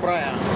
Брайана.